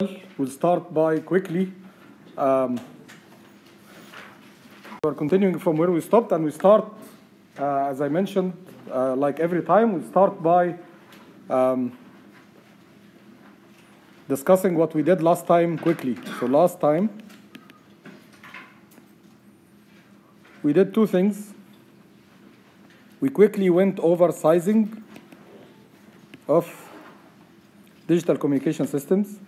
We'll start by quickly. Um, we're continuing from where we stopped, and we start, uh, as I mentioned, uh, like every time, we start by um, discussing what we did last time quickly. So last time, we did two things. We quickly went over sizing of digital communication systems.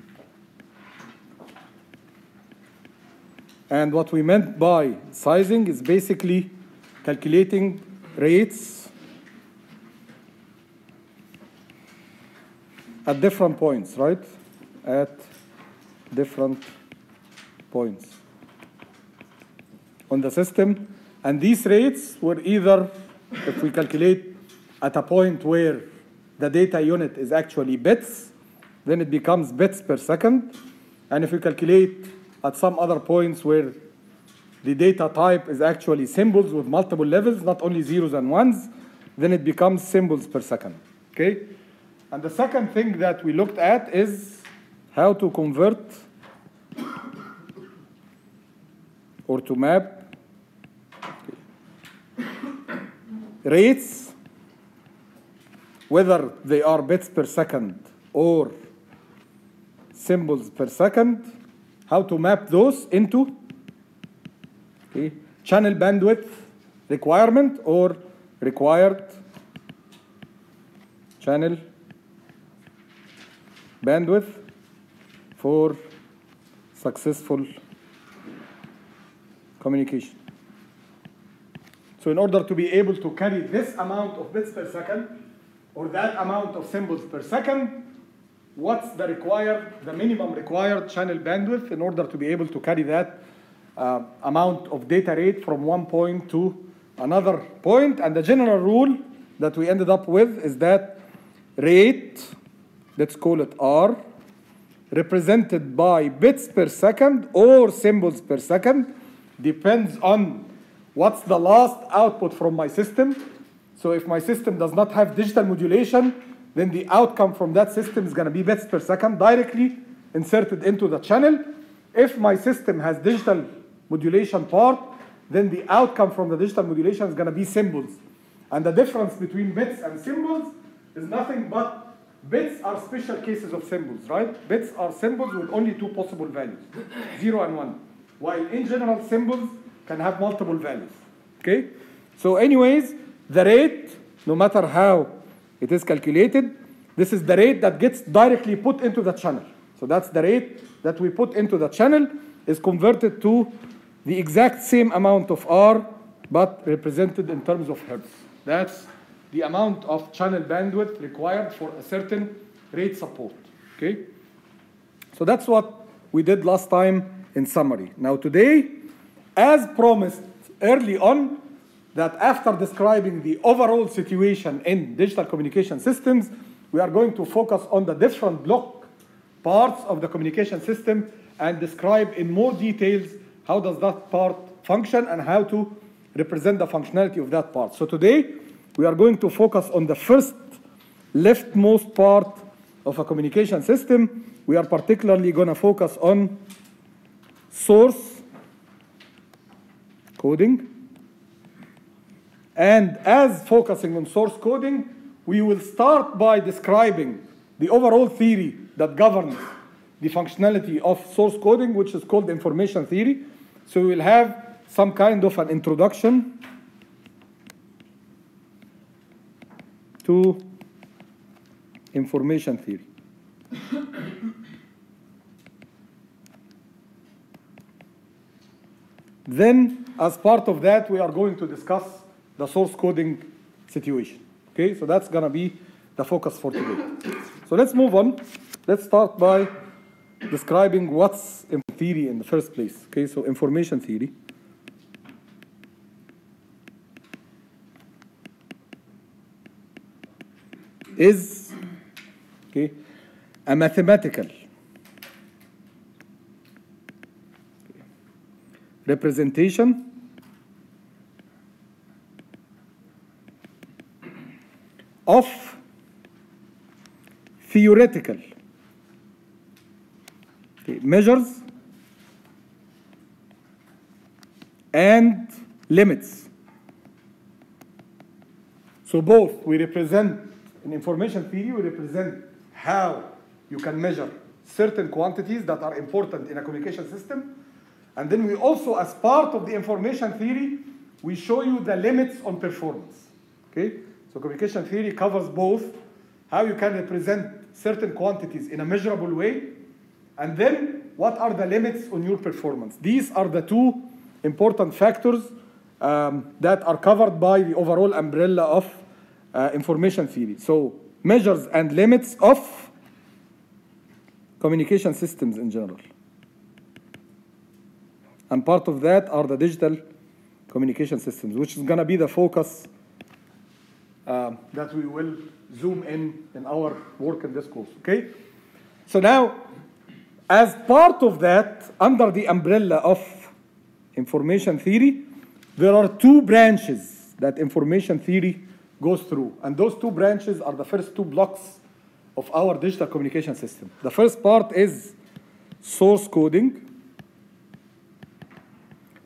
And what we meant by sizing is basically calculating rates at different points, right? At different points on the system. And these rates were either, if we calculate at a point where the data unit is actually bits, then it becomes bits per second. And if we calculate at some other points where the data type is actually symbols with multiple levels, not only zeros and ones, then it becomes symbols per second. Okay? And the second thing that we looked at is how to convert or to map rates, whether they are bits per second or symbols per second, how to map those into okay, channel bandwidth requirement or required channel bandwidth for successful communication. So in order to be able to carry this amount of bits per second or that amount of symbols per second, what's the required, the minimum required channel bandwidth in order to be able to carry that uh, amount of data rate from one point to another point. And the general rule that we ended up with is that rate, let's call it R, represented by bits per second or symbols per second, depends on what's the last output from my system. So if my system does not have digital modulation, then the outcome from that system is going to be bits per second directly inserted into the channel. If my system has digital modulation part, then the outcome from the digital modulation is going to be symbols. And the difference between bits and symbols is nothing but bits are special cases of symbols, right? Bits are symbols with only two possible values, 0 and 1. While in general, symbols can have multiple values, okay? So anyways, the rate, no matter how it is calculated. This is the rate that gets directly put into the channel. So that's the rate that we put into the channel is converted to the exact same amount of R, but represented in terms of hertz. That's the amount of channel bandwidth required for a certain rate support. Okay? So that's what we did last time in summary. Now today, as promised early on, that after describing the overall situation in digital communication systems, we are going to focus on the different block parts of the communication system and describe in more details how does that part function and how to represent the functionality of that part. So today, we are going to focus on the first leftmost part of a communication system. We are particularly going to focus on source coding. And as focusing on source coding, we will start by describing the overall theory that governs the functionality of source coding, which is called information theory. So we will have some kind of an introduction to information theory. then, as part of that, we are going to discuss the source coding situation. Okay, so that's gonna be the focus for today. So let's move on. Let's start by describing what's in theory in the first place. Okay, so information theory. is okay, a mathematical representation of theoretical measures and limits. So both we represent in information theory, we represent how you can measure certain quantities that are important in a communication system. And then we also, as part of the information theory, we show you the limits on performance. Okay? So communication theory covers both how you can represent certain quantities in a measurable way, and then what are the limits on your performance. These are the two important factors um, that are covered by the overall umbrella of uh, information theory. So measures and limits of communication systems in general. And part of that are the digital communication systems, which is going to be the focus uh, that we will zoom in in our work in this course. Okay? So now, as part of that, under the umbrella of information theory, there are two branches that information theory goes through. And those two branches are the first two blocks of our digital communication system. The first part is source coding.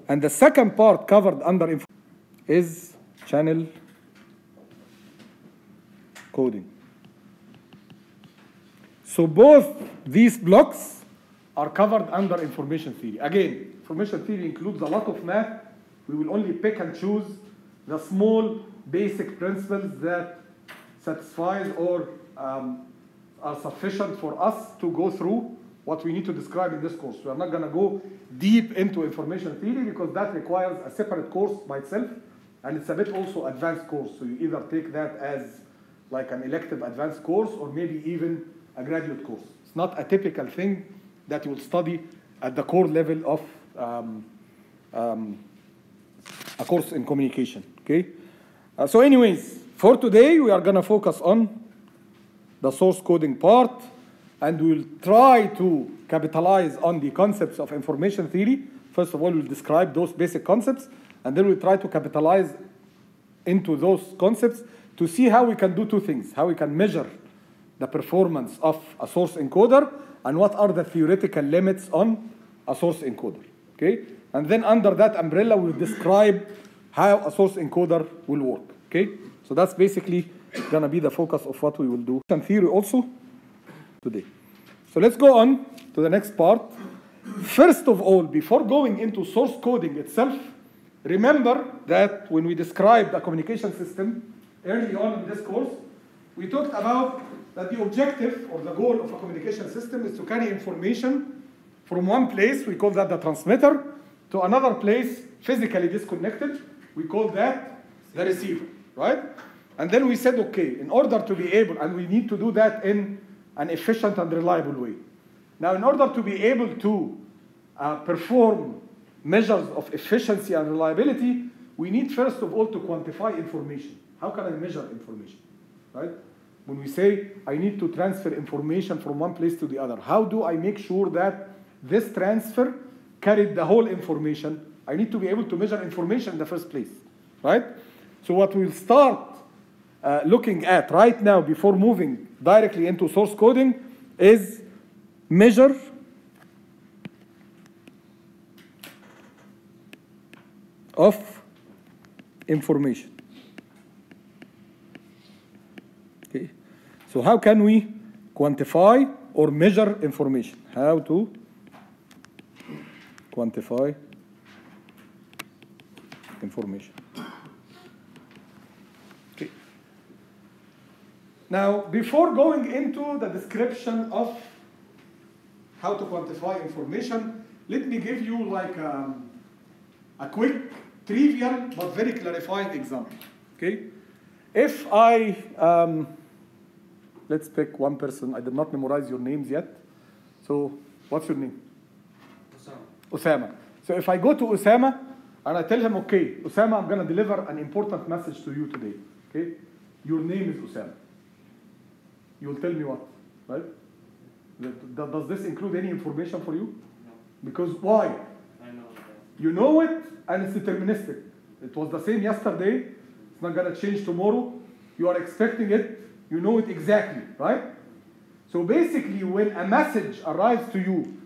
And the second part covered under is channel coding. So both these blocks are covered under information theory. Again, information theory includes a lot of math. We will only pick and choose the small basic principles that satisfies or um, are sufficient for us to go through what we need to describe in this course. We are not going to go deep into information theory because that requires a separate course by itself and it's a bit also advanced course. So you either take that as like an elective advanced course or maybe even a graduate course. It's not a typical thing that you will study at the core level of um, um, a course in communication. Okay. Uh, so, anyways, for today we are gonna focus on the source coding part, and we'll try to capitalize on the concepts of information theory. First of all, we'll describe those basic concepts, and then we'll try to capitalize into those concepts to see how we can do two things: how we can measure the performance of a source encoder, and what are the theoretical limits on a source encoder. Okay, and then under that umbrella, we'll describe how a source encoder will work. Okay, so that's basically gonna be the focus of what we will do. Some theory also today. So let's go on to the next part. First of all, before going into source coding itself, remember that when we described a communication system early on in this course, we talked about that the objective or the goal of a communication system is to carry information from one place, we call that the transmitter, to another place physically disconnected, we call that the receiver, right? And then we said, okay, in order to be able, and we need to do that in an efficient and reliable way. Now, in order to be able to uh, perform measures of efficiency and reliability, we need first of all to quantify information. How can I measure information, right? When we say I need to transfer information from one place to the other, how do I make sure that this transfer carried the whole information? I need to be able to measure information in the first place, right? So what we'll start uh, looking at right now before moving directly into source coding is measure of information. Okay. So how can we quantify or measure information? How to quantify information. Okay. Now, before going into the description of how to quantify information, let me give you like um, a quick, trivial, but very clarifying example. Okay? If I, um, let's pick one person, I did not memorize your names yet. So, what's your name? Osama. Osama. So if I go to Osama and I tell him, okay, Osama, I'm going to deliver an important message to you today. Okay? Your name is Osama. You will tell me what, right? Does this include any information for you? No, Because why? I know. You know it and it's deterministic. It was the same yesterday. It's not going to change tomorrow. You are expecting it. You know it exactly, right? So basically, when a message arrives to you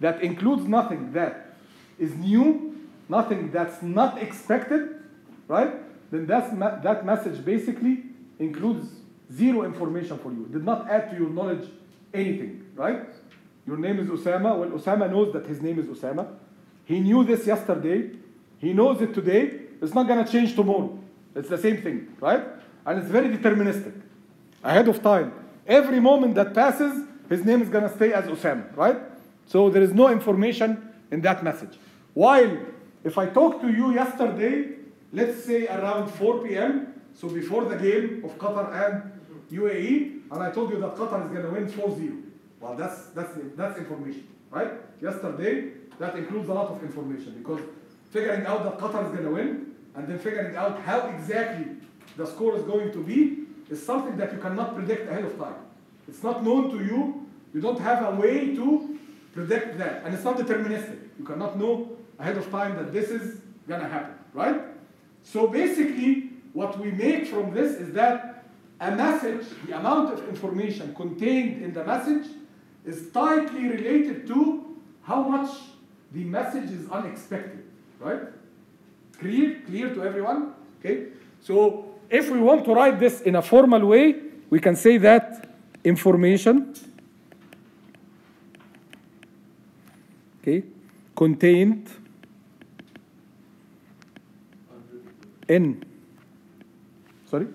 that includes nothing that is new, nothing that's not expected, right? Then that's that message basically includes zero information for you. Did not add to your knowledge anything, right? Your name is Osama. Well, Osama knows that his name is Osama. He knew this yesterday. He knows it today. It's not going to change tomorrow. It's the same thing, right? And it's very deterministic, ahead of time. Every moment that passes, his name is going to stay as Osama, right? So there is no information in that message. While if I talk to you yesterday, let's say around 4 p.m., so before the game of Qatar and UAE, and I told you that Qatar is going to win 4-0. Well, that's, that's, that's information, right? Yesterday, that includes a lot of information because figuring out that Qatar is going to win and then figuring out how exactly the score is going to be is something that you cannot predict ahead of time. It's not known to you. You don't have a way to predict that. And it's not deterministic. You cannot know ahead of time that this is going to happen, right? So basically, what we make from this is that a message, the amount of information contained in the message, is tightly related to how much the message is unexpected, right? Clear? Clear to everyone? Okay? So if we want to write this in a formal way, we can say that information okay, contained in sorry?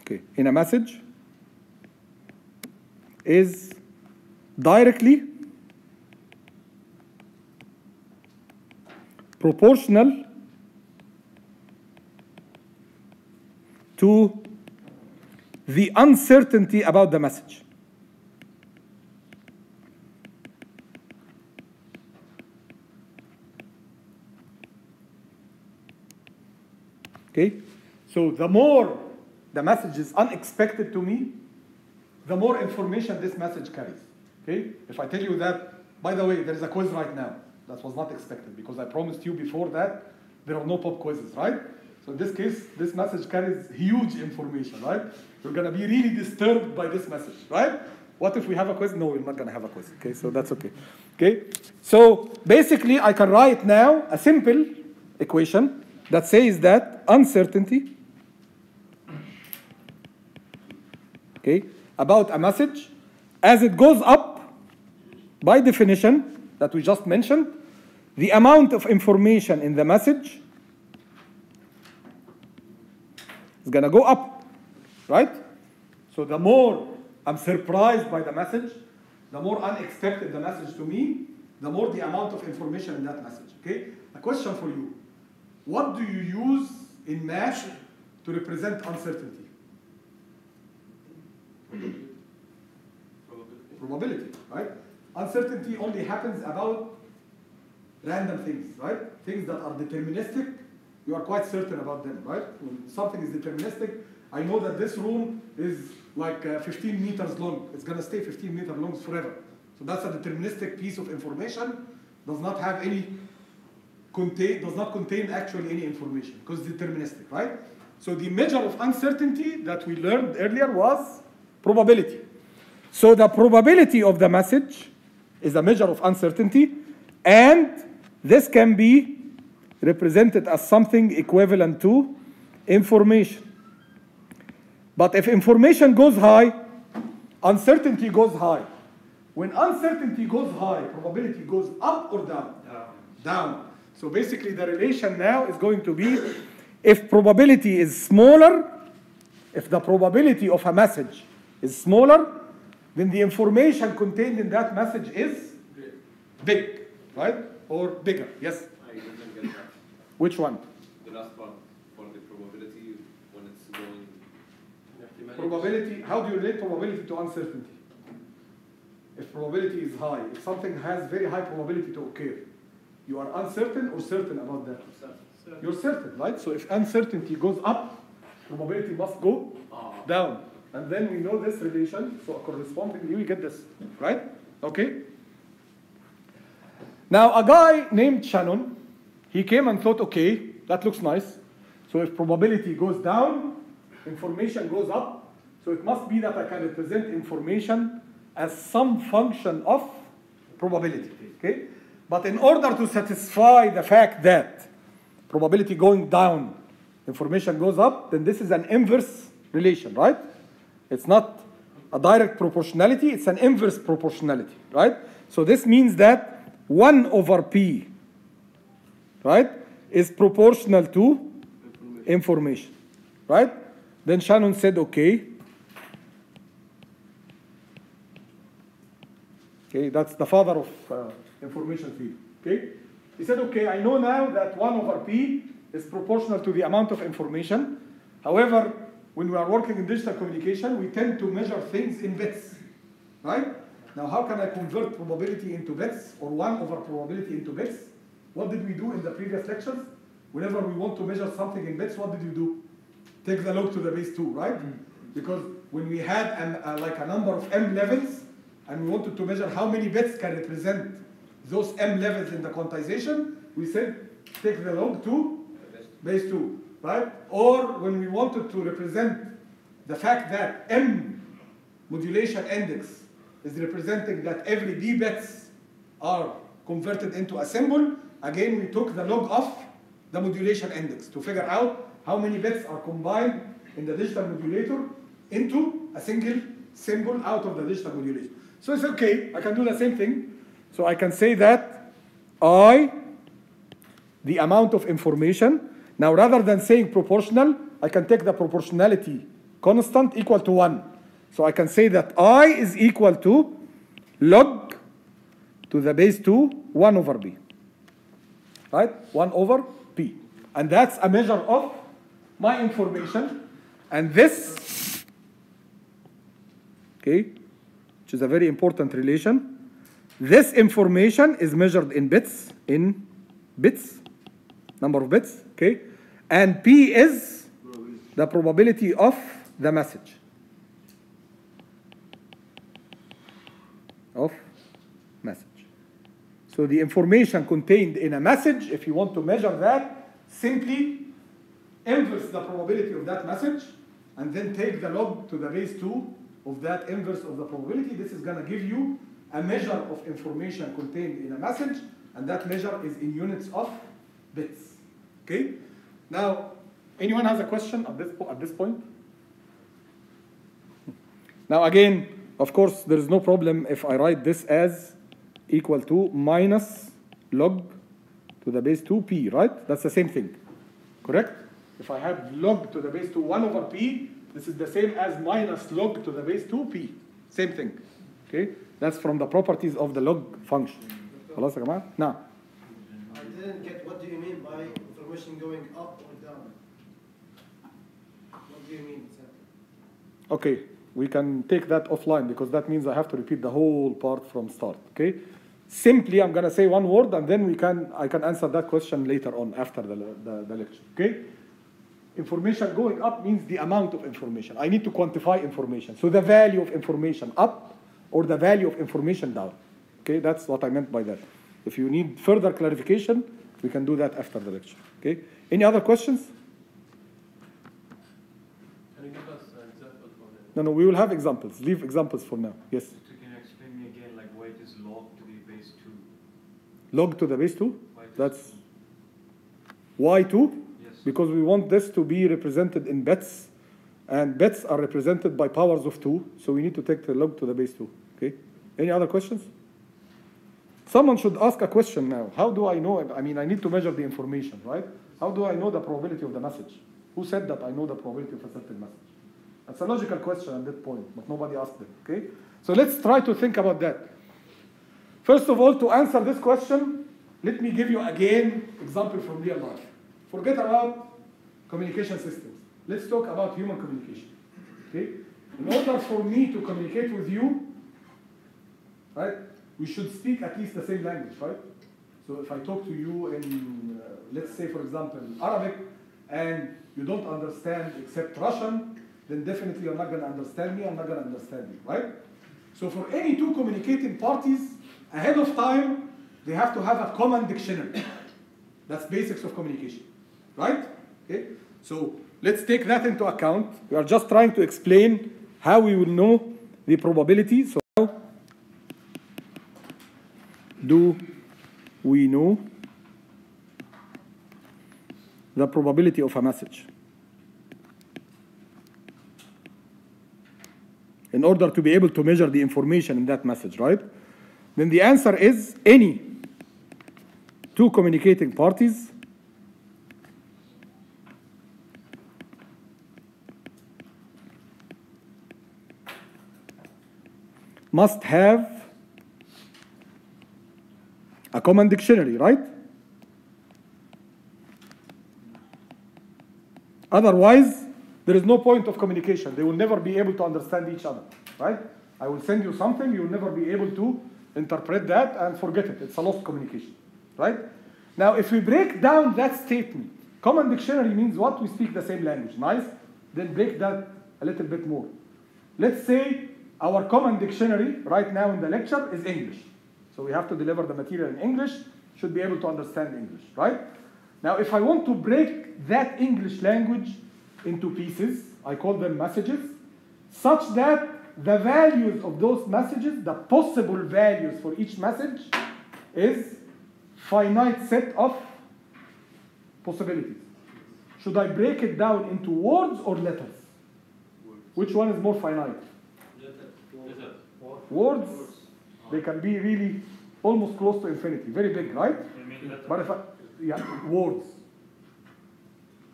Okay in a message is directly proportional to the uncertainty about the message. Okay? So the more the message is unexpected to me, the more information this message carries. Okay? If I tell you that, by the way, there is a quiz right now. That was not expected because I promised you before that there are no pop quizzes, right? So in this case, this message carries huge information, right? You're gonna be really disturbed by this message, right? What if we have a quiz? No, we're not gonna have a quiz. Okay, so that's okay. Okay, so basically, I can write now a simple equation that says that uncertainty, okay, about a message, as it goes up, by definition that we just mentioned, the amount of information in the message is going to go up, right? So the more I'm surprised by the message, the more unexpected the message to me, the more the amount of information in that message. Okay? A question for you. What do you use in math to represent uncertainty? Probability, right? Uncertainty only happens about random things, right? Things that are deterministic, you are quite certain about them, right? When something is deterministic, I know that this room is like uh, 15 meters long. It's going to stay 15 meters long forever. So that's a deterministic piece of information. Does not have any contain does not contain actually any information because it's deterministic, right? So the measure of uncertainty that we learned earlier was probability. So the probability of the message is a measure of uncertainty, and this can be represented as something equivalent to information. But if information goes high, uncertainty goes high. When uncertainty goes high, probability goes up or down? Down. Down. So basically the relation now is going to be if probability is smaller, if the probability of a message is smaller, then the information contained in that message is big, right? Or bigger, yes? I didn't get that. Which one? The last part for the probability when it's going. Probability, how do you relate probability to uncertainty? If probability is high, if something has very high probability to occur, you are uncertain or certain about that? You're certain, right? So if uncertainty goes up, probability must go down. And then we know this relation, so correspondingly we get this, right? Okay? Now a guy named Shannon, he came and thought, okay, that looks nice. So if probability goes down, information goes up. So it must be that I can represent information as some function of probability. Okay? But in order to satisfy the fact that probability going down, information goes up, then this is an inverse relation, right? It's not a direct proportionality, it's an inverse proportionality, right? So this means that 1 over p, right, is proportional to information, right? Then Shannon said, okay. Okay, that's the father of uh, information theory, Okay, he said, okay, I know now that 1 over p is proportional to the amount of information. However, when we are working in digital communication, we tend to measure things in bits, right? Now, how can I convert probability into bits or 1 over probability into bits? What did we do in the previous lectures? Whenever we want to measure something in bits, what did we do? Take the log to the base 2, right? Because when we had an, uh, like a number of m levels, and we wanted to measure how many bits can represent those m levels in the quantization, we said take the log to base 2, right? Or when we wanted to represent the fact that m modulation index is representing that every b bits are converted into a symbol, again we took the log of the modulation index to figure out how many bits are combined in the digital modulator into a single symbol out of the digital modulation. So it's okay, I can do the same thing. So I can say that I, the amount of information, now rather than saying proportional, I can take the proportionality constant equal to 1. So I can say that I is equal to log to the base 2, 1 over b. Right? 1 over p. And that's a measure of my information. And this, okay, which is a very important relation, this information is measured in bits, in bits, number of bits, okay? And p is the probability of the message. Of message. So the information contained in a message, if you want to measure that, simply inverse the probability of that message and then take the log to the base 2 of that inverse of the probability. This is going to give you a measure of information contained in a message, and that measure is in units of bits. Okay? Now, anyone has a question at this, at this point? Now, again, of course, there is no problem if I write this as equal to minus log to the base 2p, right? That's the same thing, correct? If I have log to the base 2 1 over p, this is the same as minus log to the base 2p. Same thing, okay? That's from the properties of the log function. خلاص يا جماعة؟ نعم. I didn't get what do you mean by information going up or down? What do you mean exactly? Okay, we can take that offline because that means I have to repeat the whole part from start. Okay, simply I'm gonna say one word and then we can I can answer that question later on after the, the, the lecture. Okay, information going up means the amount of information. I need to quantify information. So the value of information up or the value of information down. Okay, that's what I meant by that. If you need further clarification, we can do that after the lecture. Okay, any other questions? Can you give us an example for that? No, no, we will have examples. Leave examples for now. Yes. So can you explain me again, like why it is log to the base two? log to the base 2 Why that's why 2? Yes. because we want this to be represented in bits and bits are represented by powers of 2 so we need to take the log to the base 2 okay any other questions someone should ask a question now how do i know i mean i need to measure the information right how do i know the probability of the message who said that i know the probability of a certain message that's a logical question at that point but nobody asked it okay so let's try to think about that First of all, to answer this question, let me give you again example from real life. Forget about communication systems. Let's talk about human communication. Okay? In order for me to communicate with you, right, we should speak at least the same language, right? So if I talk to you in, uh, let's say, for example, Arabic, and you don't understand except Russian, then definitely you're not going to understand me, I'm not going to understand you, right? So for any two communicating parties, ahead of time, they have to have a common dictionary. That's basics of communication, right? Okay. So let's take that into account. We are just trying to explain how we will know the probability. So how do we know the probability of a message? In order to be able to measure the information in that message, right? Then the answer is any two communicating parties must have a common dictionary, right? Otherwise, there is no point of communication. They will never be able to understand each other, right? I will send you something, you will never be able to interpret that and forget it. It's a lost communication, right? Now, if we break down that statement, common dictionary means what? We speak the same language. Nice? Then break that a little bit more. Let's say our common dictionary right now in the lecture is English. So we have to deliver the material in English, should be able to understand English, right? Now, if I want to break that English language into pieces, I call them messages, such that the values of those messages, the possible values for each message, is finite set of possibilities. Should I break it down into words or letters? Which one is more finite? Words, they can be really almost close to infinity, very big, right? You mean letter? But if I, yeah, words.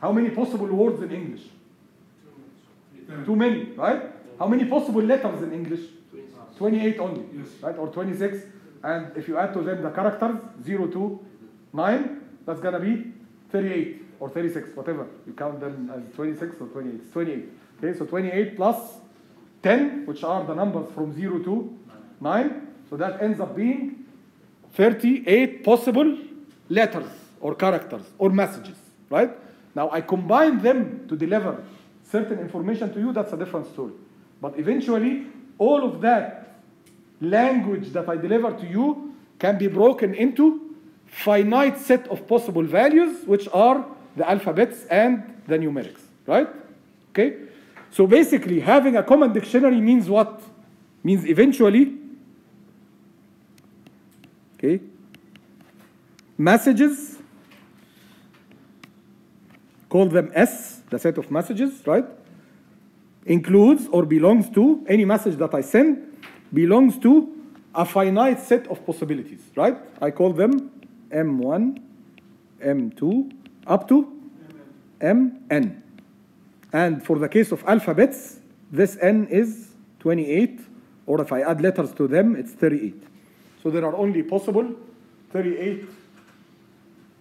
How many possible words in English? Too many, right? How many possible letters in English? 28 only, right? Or 26. And if you add to them the characters, 0 to 9, that's gonna be 38 or 36, whatever. You count them as 26 or 28. It's 28. Okay, so 28 plus 10, which are the numbers from 0 to 9. So that ends up being 38 possible letters or characters or messages, right? Now I combine them to deliver certain information to you, that's a different story. But eventually, all of that language that I deliver to you can be broken into finite set of possible values, which are the alphabets and the numerics, right? Okay? So basically, having a common dictionary means what? Means eventually, okay, messages, call them S, the set of messages, right? Includes or belongs to any message that I send belongs to a finite set of possibilities, right? I call them M1, M2, up to Mn. And for the case of alphabets, this n is 28, or if I add letters to them, it's 38. So there are only possible 38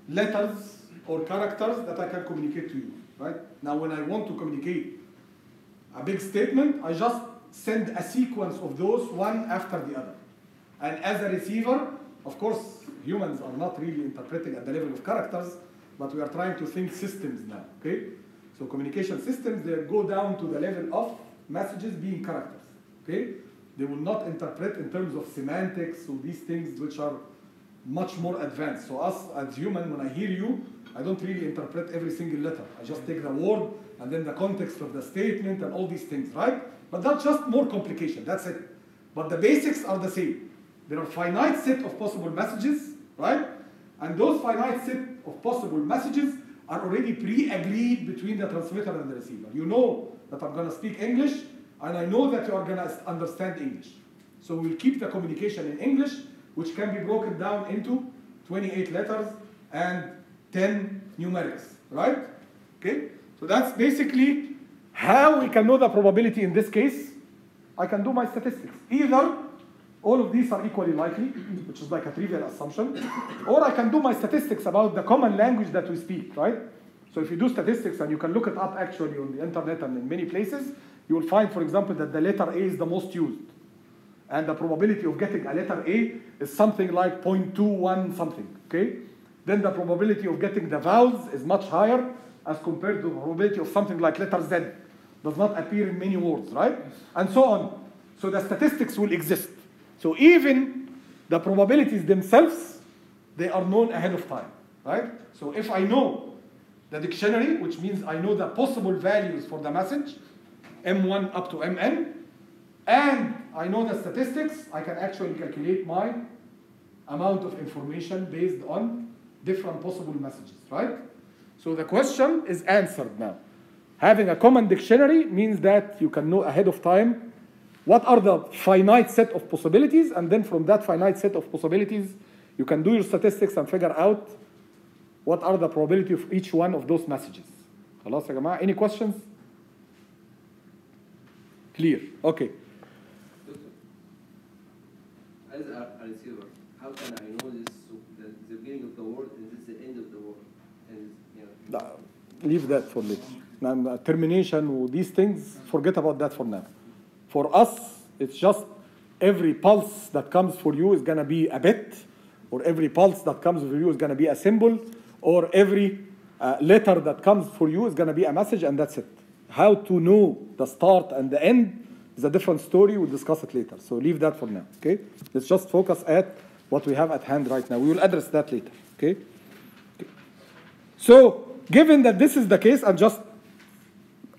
letters or characters that I can communicate to you, right? Now, when I want to communicate a big statement, I just send a sequence of those one after the other. And as a receiver, of course, humans are not really interpreting at the level of characters, but we are trying to think systems now, okay? So communication systems, they go down to the level of messages being characters, okay? They will not interpret in terms of semantics or these things which are much more advanced. So us as human, when I hear you, I don't really interpret every single letter. I just take the word and then the context of the statement and all these things, right? But that's just more complication, that's it. But the basics are the same. There are finite set of possible messages, right? And those finite set of possible messages are already pre-agreed between the transmitter and the receiver. You know that I'm gonna speak English, and I know that you are gonna understand English. So we'll keep the communication in English, which can be broken down into 28 letters and 10 numerics, right? Okay? So that's basically how we can know the probability in this case. I can do my statistics. Either all of these are equally likely, which is like a trivial assumption, or I can do my statistics about the common language that we speak, right? So if you do statistics and you can look it up actually on the internet and in many places, you will find, for example, that the letter A is the most used. And the probability of getting a letter A is something like 0.21 something, okay? Then the probability of getting the vowels is much higher as compared to the probability of something like letter Z. Does not appear in many words, right? And so on. So the statistics will exist. So even the probabilities themselves, they are known ahead of time, right? So if I know the dictionary, which means I know the possible values for the message, M1 up to Mn, and I know the statistics, I can actually calculate my amount of information based on different possible messages, right? So the question is answered now. Having a common dictionary means that you can know ahead of time what are the finite set of possibilities, and then from that finite set of possibilities, you can do your statistics and figure out what are the probability of each one of those messages. خلاص يا جماعة? Any questions? Clear. Okay. Doctor, as a, a receiver, how can I know this, so the, the beginning of the word leave that for later. Now, termination these things, forget about that for now. For us, it's just every pulse that comes for you is gonna be a bit, or every pulse that comes for you is gonna be a symbol, or every uh, letter that comes for you is gonna be a message, and that's it. How to know the start and the end is a different story. We'll discuss it later. So leave that for now. Okay. Let's just focus at what we have at hand right now. We will address that later. Okay. So, given that this is the case, I'm just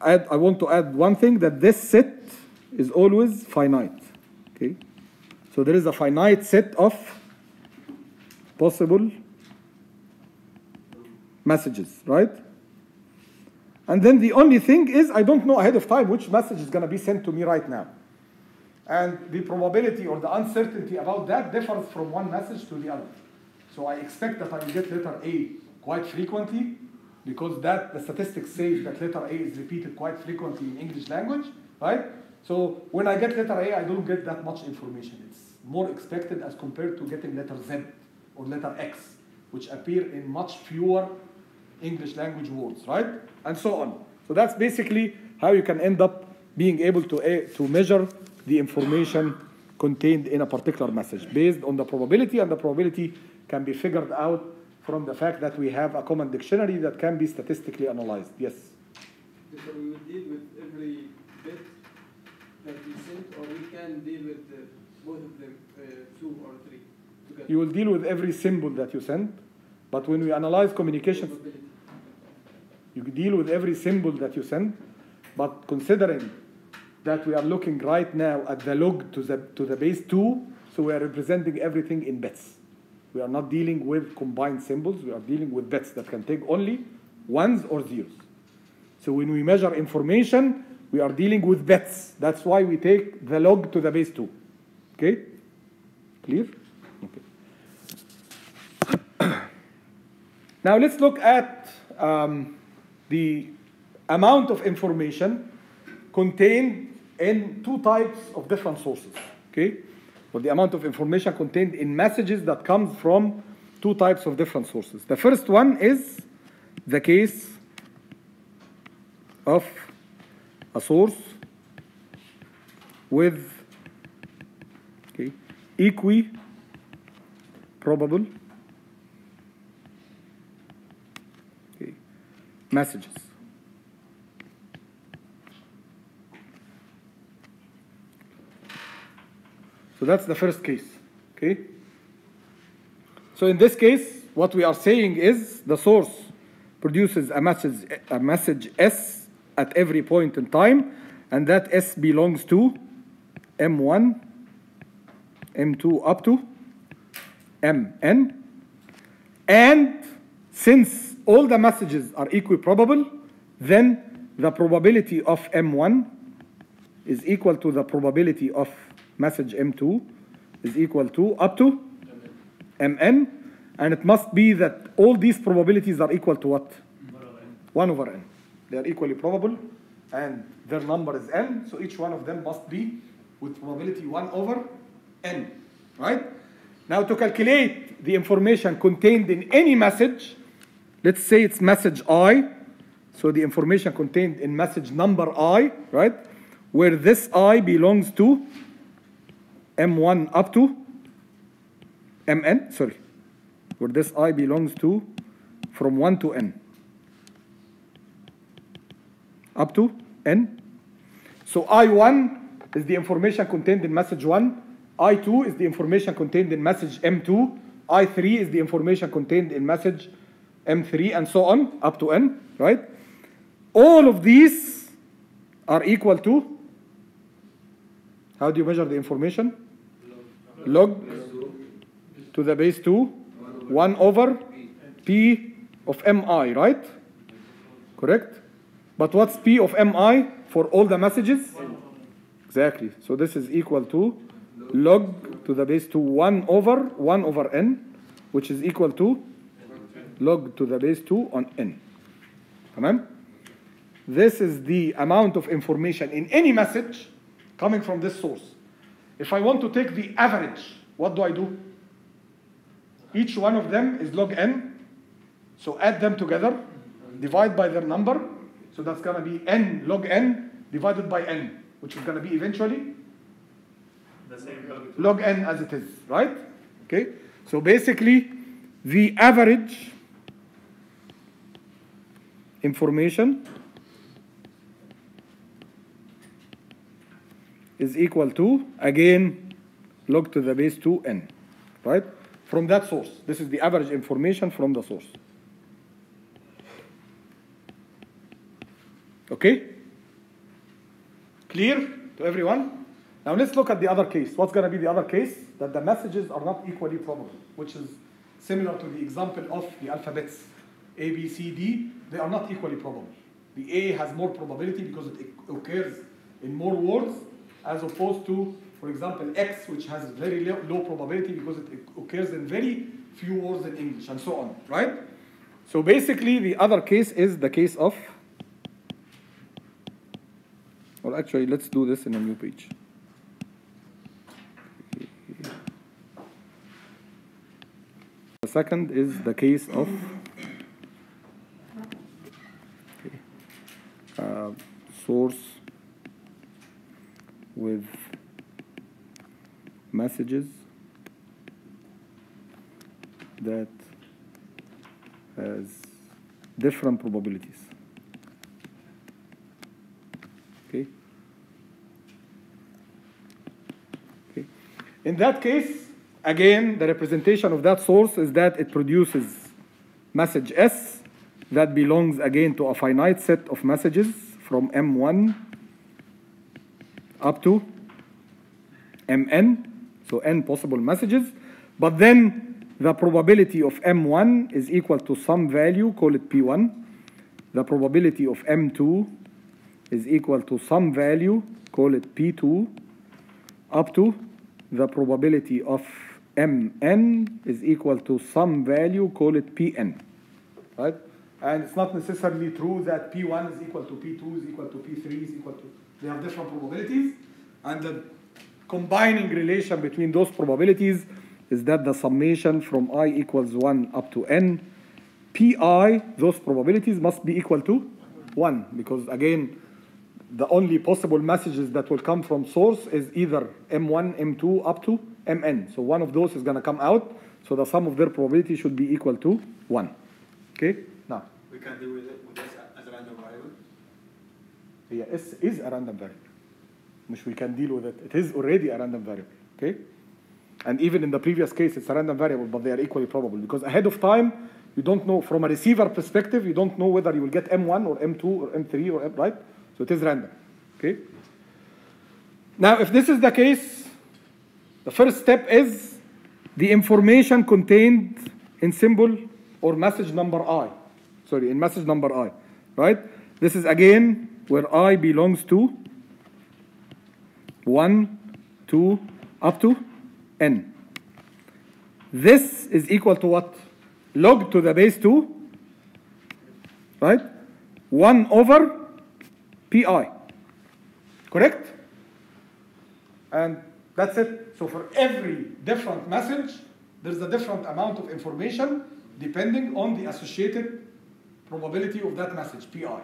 add, I want to add one thing that this set is always finite. Okay, so there is a finite set of possible messages, right? And then the only thing is I don't know ahead of time which message is going to be sent to me right now. And the probability or the uncertainty about that differs from one message to the other. So I expect that I will get letter A quite frequently because that the statistics say that letter A is repeated quite frequently in English language, right? So when I get letter A, I don't get that much information. It's more expected as compared to getting letter Z or letter X, which appear in much fewer English language words, right? And so on. So that's basically how you can end up being able to, a- to measure the information contained in a particular message based on the probability, and the probability can be figured out from the fact that we have a common dictionary that can be statistically analyzed. Yes. So we will deal with every bit that we sent, or we can deal with uh, both of them, uh, two or three together. You will deal with every symbol that you send, but when we analyze communications, You deal with every symbol that you send, but considering that we are looking right now at the log to the, to the base 2, so we are representing everything in bits. We are not dealing with combined symbols, we are dealing with bits that can take only ones or zeros. So when we measure information, we are dealing with bits. That's why we take the log to the base 2. Okay? Clear? Okay. Now let's look at um, the amount of information contained in two types of different sources. Okay, or the amount of information contained in messages that comes from two types of different sources. The first one is the case of a source with okay, equi probable okay, messages. So that's the first case. Okay? So in this case, what we are saying is the source produces a message, a message S at every point in time, and that S belongs to M1, M2 up to Mn. And since all the messages are equiprobable, then the probability of M1 is equal to the probability of message M2 is equal to up to Mn. And it must be that all these probabilities are equal to what? 1 over n. They are equally probable and their number is n, so each one of them must be with probability 1 over n. Right? Now to calculate the information contained in any message, let's say it's message i, so the information contained in message number i, right? Where this i belongs to m1 up to mn, sorry, where this i belongs to from 1 to n. Up to n. So I1 is the information contained in message 1, I2 is the information contained in message M2, I3 is the information contained in message M3, and so on, up to n, right? All of these are equal to, how do you measure the information? log to the base 2 1 over P of MI, right? Correct? But what's P of MI for all the messages? Exactly. So this is equal to log to the base 2 1 over 1 over N, which is equal to log to the base 2 on N. Tamam? This is the amount of information in any message coming from this source. If I want to take the average, what do I do? Each one of them is log n. So add them together, divide by their number. So that's going to be n log n divided by n, which is going to be eventually The same log. log n as it is, right? Okay. So basically, the average information is equal to again log to the base 2n, right? From that source. This is the average information from the source. Okay? Clear to everyone? Now let's look at the other case. What's going to be the other case? That the messages are not equally probable, which is similar to the example of the alphabets A, B, C, D. They are not equally probable. The A has more probability because it occurs in more words, as opposed to, for example, X, which has very low, low probability because it occurs in very few words in English, and so on, right? So basically, the other case is the case of well, actually, let's do this in a new page. The second is the case of okay, uh, source with messages that has different probabilities. Okay. Okay. In that case, again, the representation of that source is that it produces message S that belongs again to a finite set of messages from M1 up to Mn, so n possible messages. But then the probability of M1 is equal to some value, call it P1. The probability of M2 is equal to some value, call it P2, up to the probability of Mn is equal to some value, call it Pn. Right? And it's not necessarily true that P1 is equal to P2 is equal to P3 is equal to, they have different probabilities. And the combining relation between those probabilities is that the summation from i equals 1 up to n, pi, those probabilities must be equal to 1 because again, the only possible messages that will come from source is either m1, m2 up to mn. So one of those is going to come out. So the sum of their probability should be equal to 1. Okay? Now, We can with it with this as a random variable here s is a random variable. Which we can deal with it. It is already a random variable, okay? And even in the previous case, it's a random variable, but they are equally probable because ahead of time, you don't know, from a receiver perspective, you don't know whether you will get M1 or M2 or M3 or M, right? So it is random, okay? Now, if this is the case, the first step is the information contained in symbol or message number I. Sorry, in message number I, right? This is again where I belongs to 1, 2, up to n. This is equal to what? Log to the base 2, right? 1 over pi. Correct? And that's it. So for every different message, there's a different amount of information depending on the associated probability of that message, pi.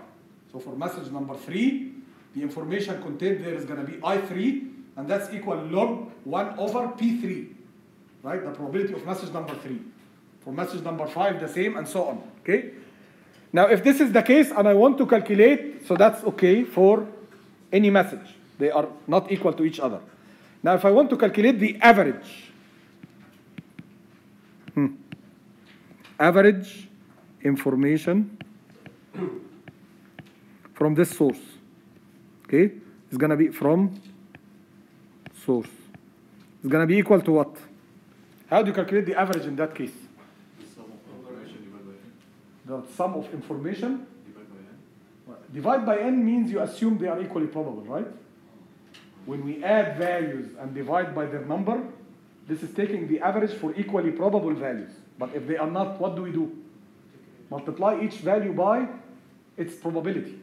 So for message number 3, the information contained there is going to be I3, and that's equal log 1 over P3, right? The probability of message number 3. For message number 5, the same, and so on, okay? Now, if this is the case and I want to calculate, so that's okay for any message. They are not equal to each other. Now, if I want to calculate the average, hmm, average information from this source, okay, it's going to be from source. It's going to be equal to what? How do you calculate the average in that case? The sum of information divided by n. The sum of information Divided by n. divide by n means you assume they are equally probable, right? When we add values and divide by their number, this is taking the average for equally probable values. But if they are not, what do we do? Multiply each value by its probability,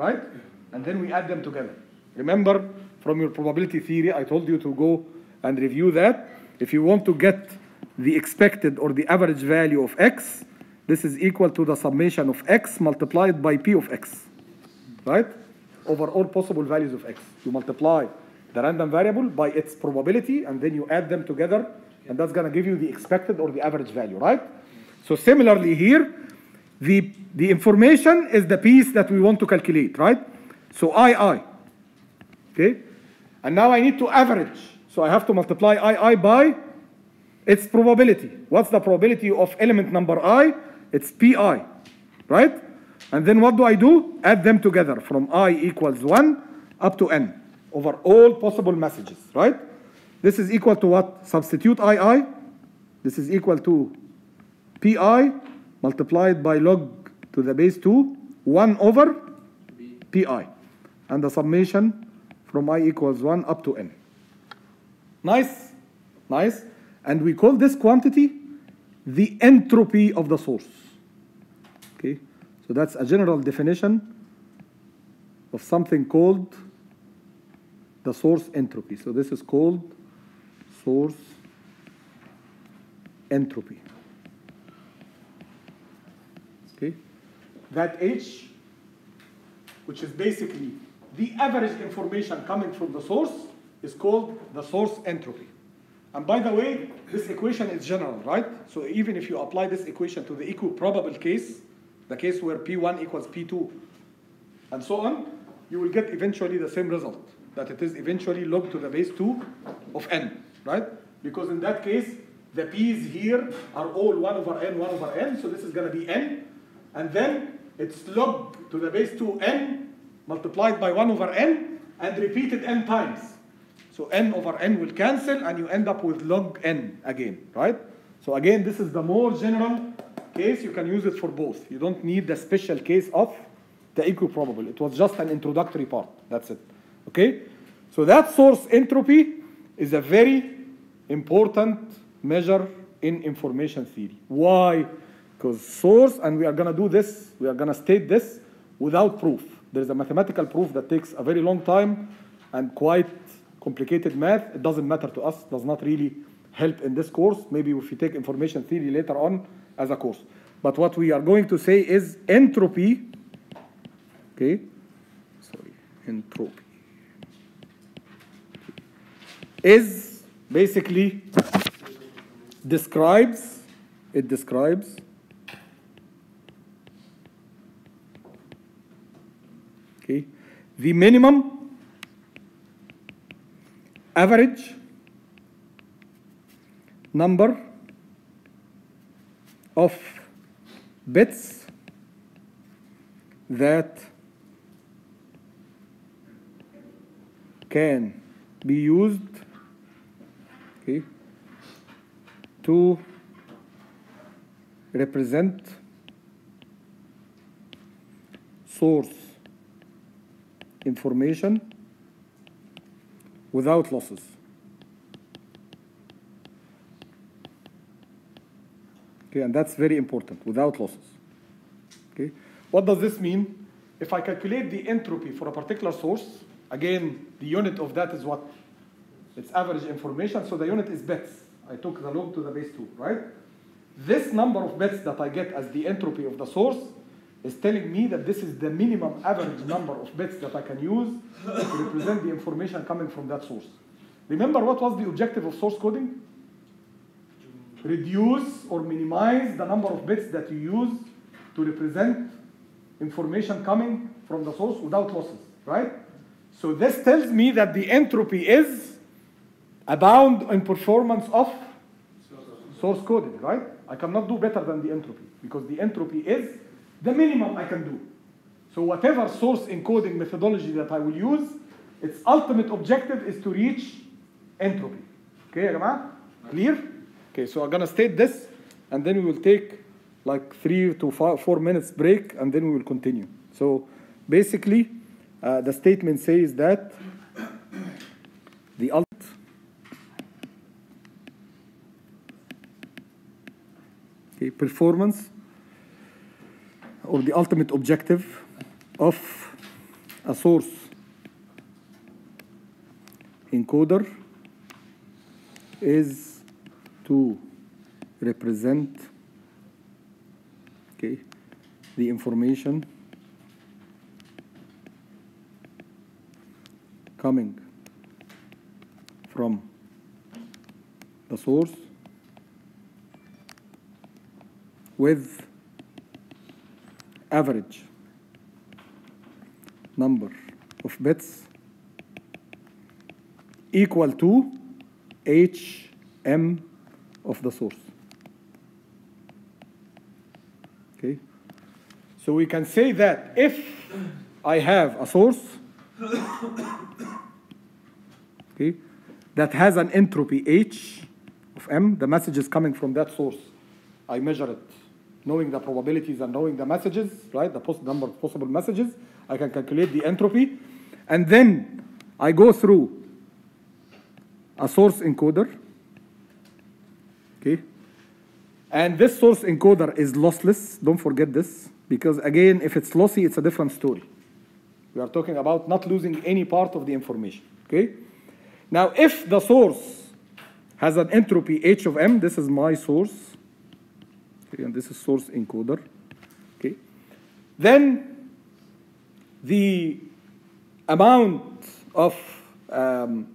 right? Mm-hmm. And then we add them together. Remember from your probability theory, I told you to go and review that. If you want to get the expected or the average value of x, this is equal to the summation of x multiplied by p of x, right? Over all possible values of x. You multiply the random variable by its probability, and then you add them together, and that's going to give you the expected or the average value, right? So similarly here, the, the information is the piece that we want to calculate, right? So I, I, okay? And now I need to average. So I have to multiply I, I by its probability. What's the probability of element number I? It's Pi, right? And then what do I do? Add them together from I equals 1 up to n over all possible messages, right? This is equal to what? Substitute II. This is equal to Pi multiplied by log to the base 2, 1 over Pi. And the summation from i equals 1 up to n. Nice? Nice? And we call this quantity the entropy of the source. Okay? So that's a general definition of something called the source entropy. So this is called source entropy. Okay? That H, which is basically the average information coming from the source, is called the source entropy. And by the way, this equation is general, right? So even if you apply this equation to the equiprobable case, the case where P1 equals P2, and so on, you will get eventually the same result, that it is eventually log to the base 2 of n, right? Because in that case, the p's here are all 1 over n, 1 over n, so this is going to be n, and then it's log to the base 2n multiplied by 1 over n and repeated n times. So n over n will cancel and you end up with log n again, right? So again, this is the more general case. You can use it for both. You don't need the special case of the equiprobable. It was just an introductory part. That's it. Okay? So that source entropy is a very important measure in information theory. Why? Because source, and we are going to do this, we are going to state this without proof. There is a mathematical proof that takes a very long time and quite complicated math. It doesn't matter to us, does not really help in this course. Maybe if you take information theory later on as a course. But what we are going to say is entropy, okay, sorry, entropy, is basically describes, it describes okay, the minimum average number of bits that can be used okay, to represent source information without losses. Okay, and that's very important, without losses. Okay, what does this mean? If I calculate the entropy for a particular source, again, the unit of that is what? It's average information, so the unit is bits. I took the log to the base 2, right? This number of bits that I get as the entropy of the source is telling me that this is the minimum average number of bits that I can use to represent the information coming from that source. Remember what was the objective of source coding? Reduce or minimize the number of bits that you use to represent information coming from the source without losses, right? So this tells me that the entropy is a bound in performance of source coding, right? I cannot do better than the entropy because the entropy is the minimum I can do. So whatever source encoding methodology that I will use, its ultimate objective is to reach entropy. Okay يا جماعة? Clear? Okay, so I'm gonna state this, and then we will take like three to five, four minutes break, and then we will continue. So basically, uh, the statement says that the ultimate okay, performance or the ultimate objective of a source encoder is to represent okay, the information coming from the source with average number of bits equal to hm of the source. Okay? So we can say that if I have a source okay, that has an entropy h of m, the message is coming from that source. I measure it. Knowing the probabilities and knowing the messages, right, the post number of possible messages, I can calculate the entropy. And then I go through a source encoder. Okay. And this source encoder is lossless. Don't forget this. Because again, if it's lossy, it's a different story. We are talking about not losing any part of the information. Okay? Now, if the source has an entropy h of m, this is my source. Okay, and this is source encoder. Okay. Then the amount of um,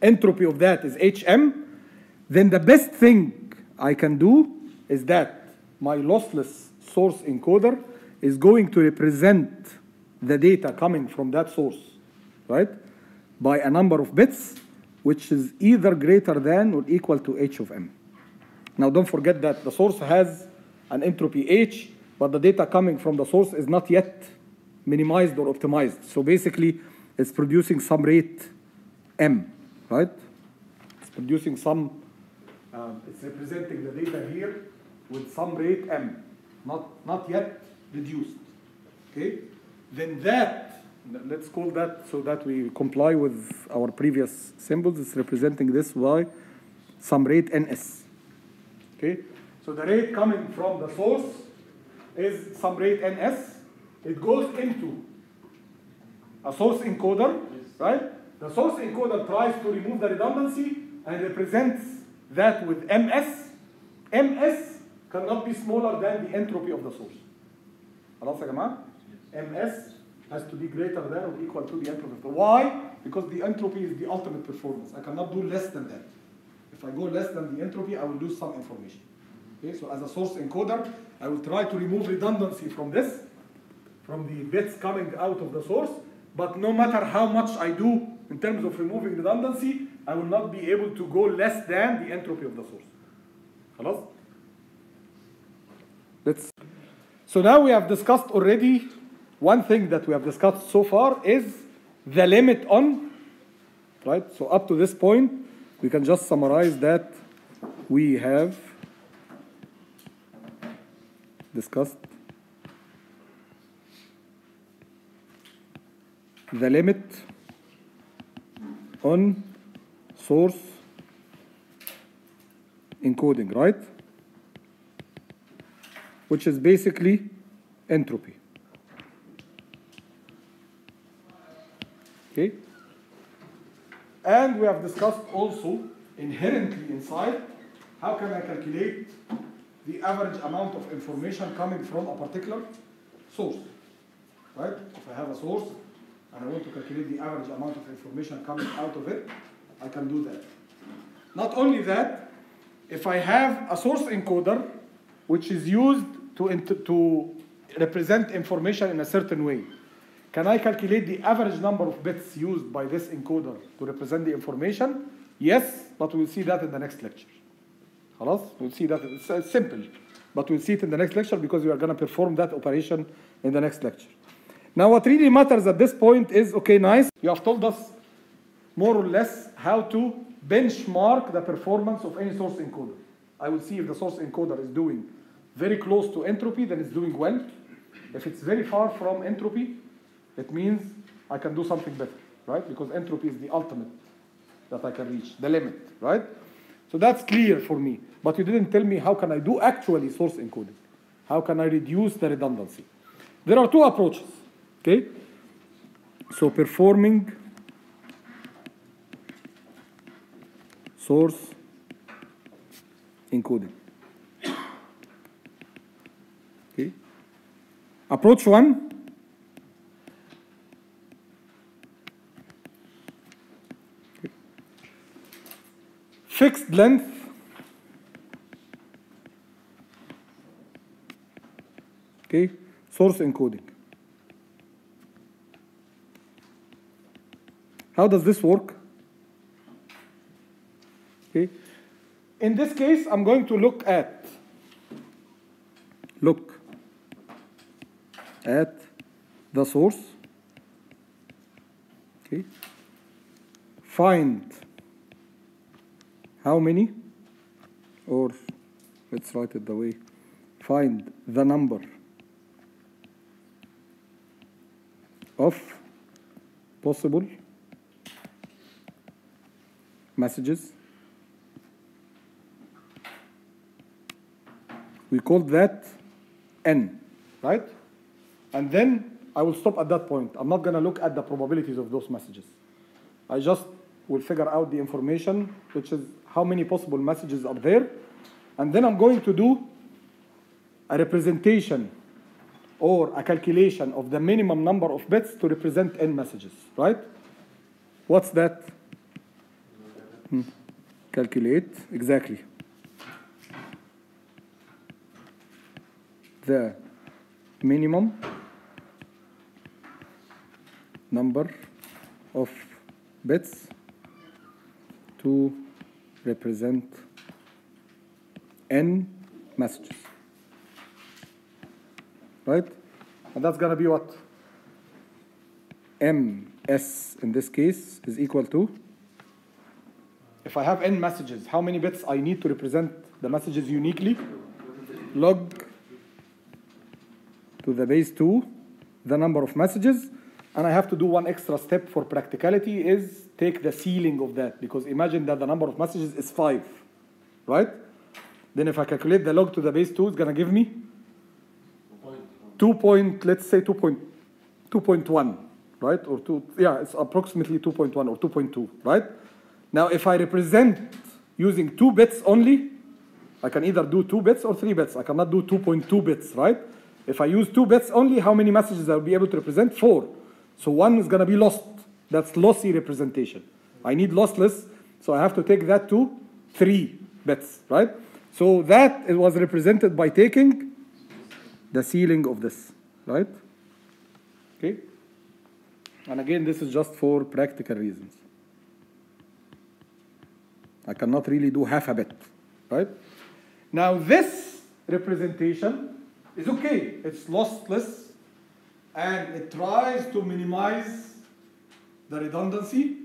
entropy of that is hm, then the best thing I can do is that my lossless source encoder is going to represent the data coming from that source, right, by a number of bits, which is either greater than or equal to h of m. Now, don't forget that the source has an entropy h, but the data coming from the source is not yet minimized or optimized. So basically, it's producing some rate m, right? It's producing some, um, it's representing the data here with some rate m, not, not yet reduced. Okay? Then that, let's call that so that we comply with our previous symbols, it's representing this by some rate ns. Okay? So the rate coming from the source is some rate ns. It goes into a source encoder, right? The source encoder tries to remove the redundancy and represents that with ms. ms cannot be smaller than the entropy of the source. خلاص يا جماعه؟ ms has to be greater than or equal to the entropy of the Why? Because the entropy is the ultimate performance. I cannot do less than that. If I go less than the entropy, I will lose some information. Okay, so as a source encoder, I will try to remove redundancy from this, from the bits coming out of the source, but no matter how much I do in terms of removing redundancy, I will not be able to go less than the entropy of the source. خلاص? Let's so now we have discussed already one thing that we have discussed so far is the limit on right so up to this point we can just summarize that we have discussed the limit on source encoding right which is basically entropy Okay? And we have discussed also inherently inside how can I calculate the average amount of information coming from a particular source. Right? If I have a source and I want to calculate the average amount of information coming out of it, I can do that. Not only that, if I have a source encoder which is used to, to represent information in a certain way, can I calculate the average number of bits used by this encoder to represent the information? Yes, but we'll see that in the next lecture. خلاص? We'll see that. It's uh, simple, but we'll see it in the next lecture because we are going to perform that operation in the next lecture. Now, what really matters at this point is okay, nice. You have told us more or less how to benchmark the performance of any source encoder. I will see if the source encoder is doing very close to entropy, then it's doing well. If it's very far from entropy, it means I can do something better, right? Because entropy is the ultimate that I can reach, the limit, right? So that's clear for me. But you didn't tell me how can I do actually source encoding? How can I reduce the redundancy? There are two approaches, okay? So performing source encoding. Okay. Approach one. Fixed length. Okay. Source encoding. How does this work? Okay. In this case, I'm going to look at look at the source. Okay. Find how many, or let's write it the way. Find the number of possible messages we call that n, right? And then I will stop at that point. I'm not going to look at the probabilities of those messages. I just will figure out the information, which is how many possible messages are there. And then I'm going to do a representation or a calculation of the minimum number of bits to represent n messages, right? What's that? Hmm. Calculate, exactly. the minimum number of bits to represent n messages. Right? And that's going to be what? ms in this case is equal to if I have n messages, how many bits I need to represent the messages uniquely? Log to the base 2 the number of messages and I have to do one extra step for practicality is take the ceiling of that because imagine that the number of messages is 5 right then if I calculate the log to the base 2 it's gonna give me 2 point let's say 2 point 2.1 right or 2 yeah it's approximately 2.1 or 2.2 right now if I represent using 2 bits only I can either do 2 bits or 3 bits I cannot do 2.2 bits right if I use two bits only, how many messages I'll be able to represent? Four. So one is going to be lost. That's lossy representation. I need lossless, so I have to take that to three bits, right? So that it was represented by taking the ceiling of this, right? Okay? And again, this is just for practical reasons. I cannot really do half a bit, right? Now this representation is okay. It's lossless and it tries to minimize the redundancy,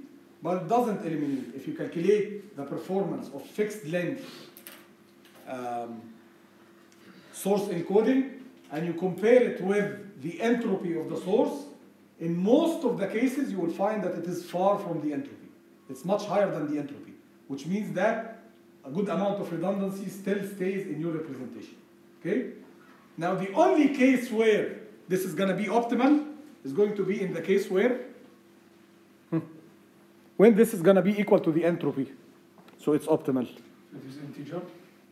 but it doesn't eliminate. If you calculate the performance of fixed length um, source encoding and you compare it with the entropy of the source, in most of the cases you will find that it is far from the entropy. It's much higher than the entropy, which means that a good amount of redundancy still stays in your representation. Okay? Now the only case where this is going to be optimal is going to be in the case where when this is going to be equal to the entropy. So it's optimal. It is integer?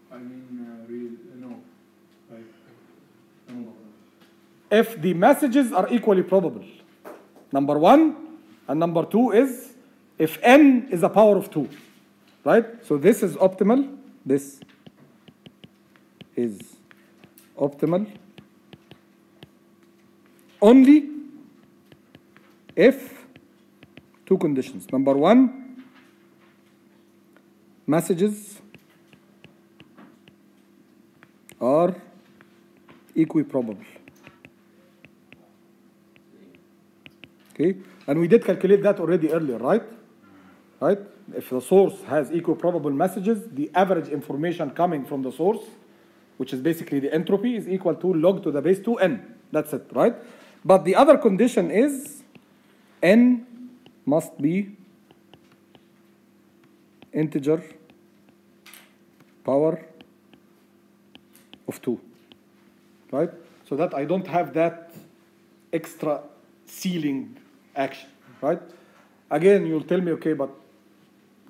I mean, uh, real, no. Like, no. If the messages are equally probable. Number one and number two is if n is a power of two. Right? So this is optimal. This is optimal only if two conditions. Number one, messages are equiprobable. Okay, and we did calculate that already earlier, right? right? If the source has equiprobable messages, the average information coming from the source, which is basically the entropy, is equal to log to the base 2n. That's it, right? But the other condition is n must be integer power of 2, right? So that I don't have that extra ceiling action, right? Again, you'll tell me, okay, but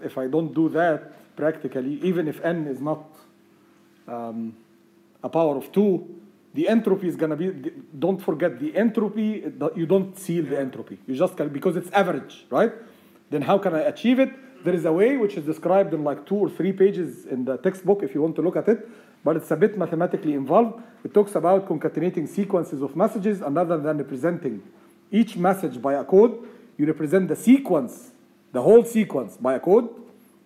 if I don't do that practically, even if n is not um, a power of 2, the entropy is going to be, don't forget, the entropy, you don't seal the entropy. You just can, because it's average, right? Then how can I achieve it? There is a way which is described in like two or three pages in the textbook if you want to look at it, but it's a bit mathematically involved. It talks about concatenating sequences of messages, and rather than representing each message by a code, you represent the sequence, the whole sequence by a code,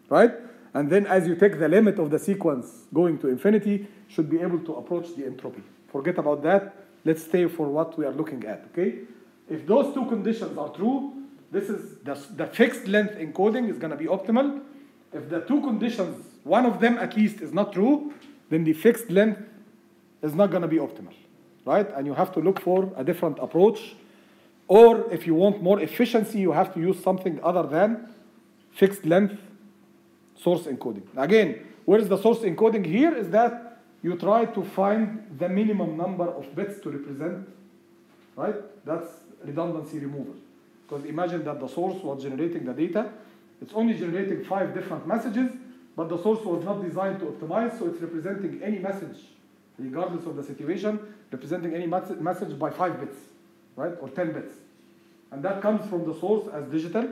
right? And then as you take the limit of the sequence going to infinity, should be able to approach the entropy. Forget about that. Let's stay for what we are looking at, okay? If those two conditions are true, this is the, the fixed length encoding is going to be optimal. If the two conditions, one of them at least is not true, then the fixed length is not going to be optimal, right? And you have to look for a different approach. Or if you want more efficiency, you have to use something other than fixed length source encoding. Again, where is the source encoding here? Is that you try to find the minimum number of bits to represent, right? That's redundancy removal. Because imagine that the source was generating the data, it's only generating five different messages, but the source was not designed to optimize, so it's representing any message, regardless of the situation, representing any message by five bits, right? Or 10 bits. And that comes from the source as digital.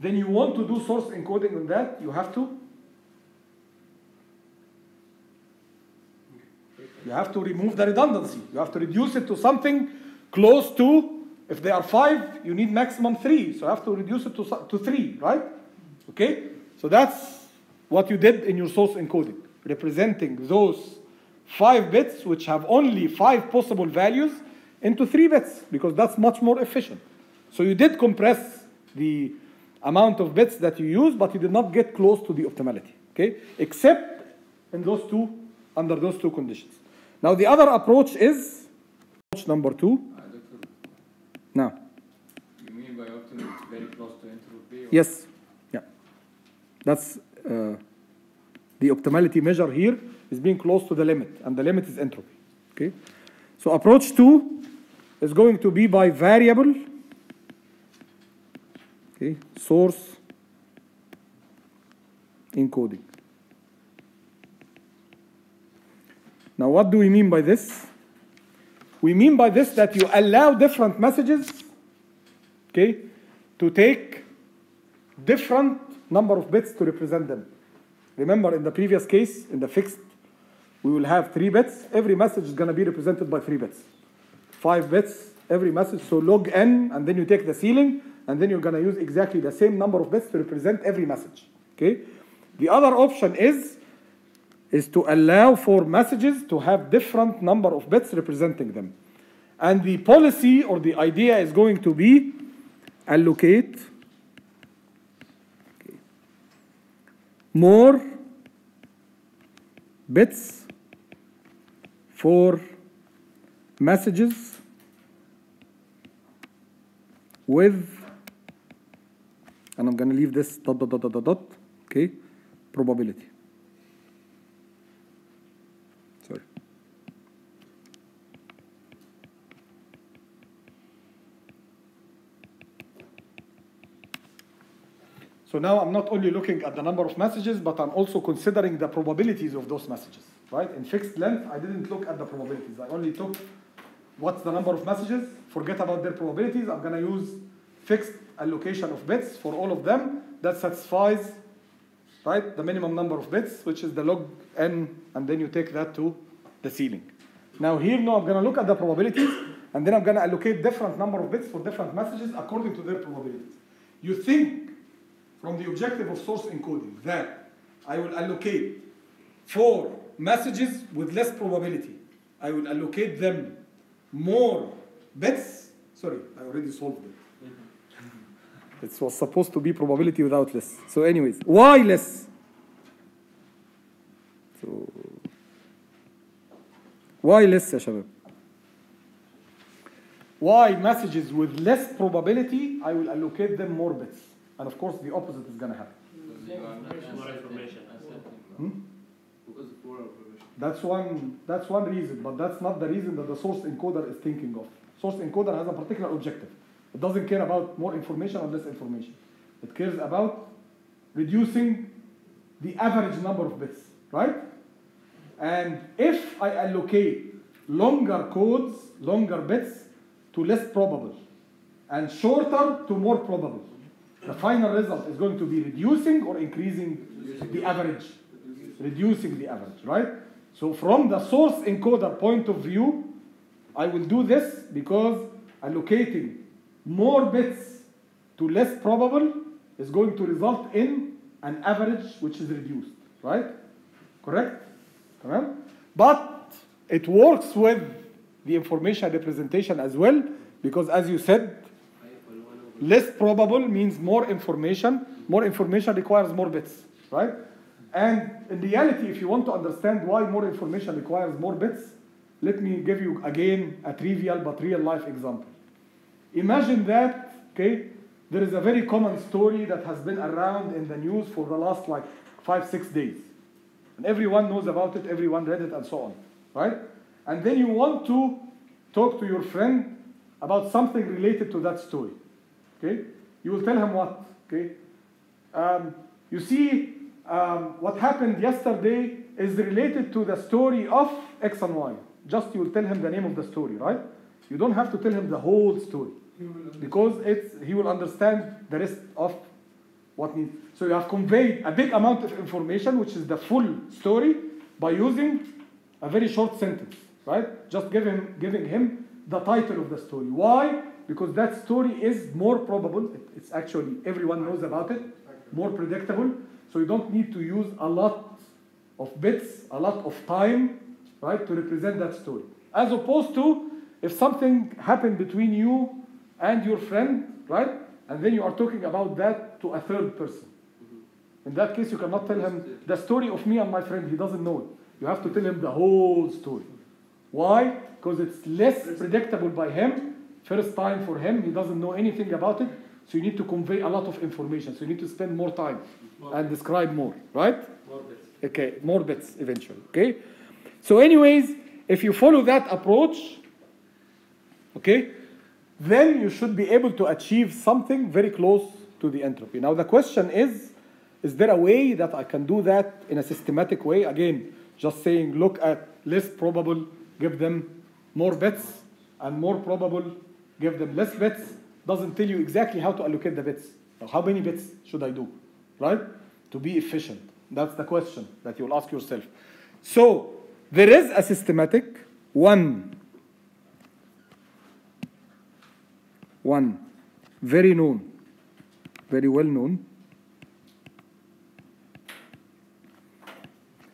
Then you want to do source encoding on that, you have to You have to remove the redundancy. You have to reduce it to something close to, if they are five, you need maximum three. So you have to reduce it to, to three, right? Okay? So that's what you did in your source encoding, representing those five bits, which have only five possible values, into three bits, because that's much more efficient. So you did compress the amount of bits that you use, but you did not get close to the optimality, okay? Except in those two, under those two conditions. Now the other approach is approach number two. Uh, Doctor, Now, you mean by optimal it's very close to entropy? yes, yeah, that's uh, the optimality measure here is being close to the limit, and the limit is entropy. Okay, so approach two is going to be by variable. Okay, source encoding. Now, what do we mean by this? We mean by this that you allow different messages, okay, to take different number of bits to represent them. Remember, in the previous case, in the fixed, we will have three bits. Every message is going to be represented by three bits. Five bits, every message. So log n, and then you take the ceiling, and then you're going to use exactly the same number of bits to represent every message. Okay. The other option is is to allow for messages to have different number of bits representing them. And the policy or the idea is going to be allocate more bits for messages with and I'm going to leave this dot dot dot dot dot dot okay probability sorry So now I'm not only looking at the number of messages, but I'm also considering the probabilities of those messages, right? In fixed length, I didn't look at the probabilities. I only took what's the number of messages, forget about their probabilities. I'm gonna use fixed allocation of bits for all of them that satisfies, right, the minimum number of bits, which is the log n, and then you take that to the ceiling. Now here, now I'm gonna look at the probabilities, and then I'm gonna allocate different number of bits for different messages according to their probabilities. You think from the objective of source encoding that I will allocate for messages with less probability. I will allocate them more bits. Sorry, I already solved it. Mm-hmm. It was supposed to be probability without less. So anyways, why less? So why less Shabab? Why messages with less probability I will allocate them more bits. And of course the opposite is gonna happen. Hmm? Because of more information. That's one that's one reason, but that's not the reason that the source encoder is thinking of. Source encoder has a particular objective. It doesn't care about more information or less information. It cares about reducing the average number of bits, right? And if I allocate longer codes, longer bits to less probable and shorter to more probable, the final result is going to be reducing or increasing the average reducing the average, right? So from the source encoder point of view, I will do this because allocating more bits to less probable is going to result in an average which is reduced, right? Correct? Correct? But it works with the information representation as well because as you said, I for one over less probable means more information. More information requires more bits, right? And in reality, if you want to understand why more information requires more bits, let me give you again a trivial but real life example. Imagine that, okay, there is a very common story that has been around in the news for the last like five, six days. And everyone knows about it, everyone read it, and so on, right? And then you want to talk to your friend about something related to that story. Okay? You will tell him what? Okay? Um, you see, um, what happened yesterday is related to the story of X and Y. Just you will tell him the name of the story, right? You don't have to tell him the whole story because it's he will understand the rest of what needs. So you have conveyed a big amount of information, which is the full story, by using a very short sentence, right? Just give him, giving him the title of the story. Why? Because that story is more probable. It's actually everyone knows about it, more predictable. So you don't need to use a lot of bits, a lot of time, right, to represent that story. As opposed to if something happened between you and your friend, right, and then you are talking about that to a third person. In that case, you cannot tell him the story of me and my friend. He doesn't know it. You have to tell him the whole story. Why? Because it's less predictable by him. First time for him, he doesn't know anything about it. So you need to convey a lot of information. So you need to spend more time and describe more, right? More bits. Okay, more bits eventually. Okay. So, anyways, if you follow that approach, okay, then you should be able to achieve something very close to the entropy. Now, the question is is there a way that I can do that in a systematic way? Again, just saying, look at less probable, give them more bits, and more probable, give them less bits, doesn't tell you exactly how to allocate the bits. How many bits should I do, right? To be efficient. That's the question that you'll ask yourself. So, there is a systematic one, one, very known, very well known,